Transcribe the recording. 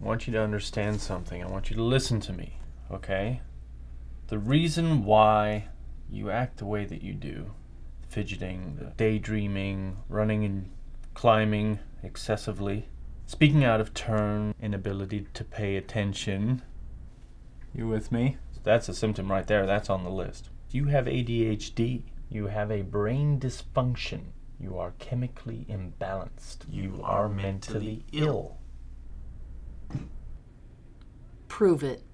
I want you to understand something. I want you to listen to me, okay? The reason why you act the way that you do, fidgeting, daydreaming, running and climbing excessively, speaking out of turn, inability to pay attention. You with me? That's a symptom right there. That's on the list. You have ADHD. You have a brain dysfunction. You are chemically imbalanced. You are mentally ill. Prove it.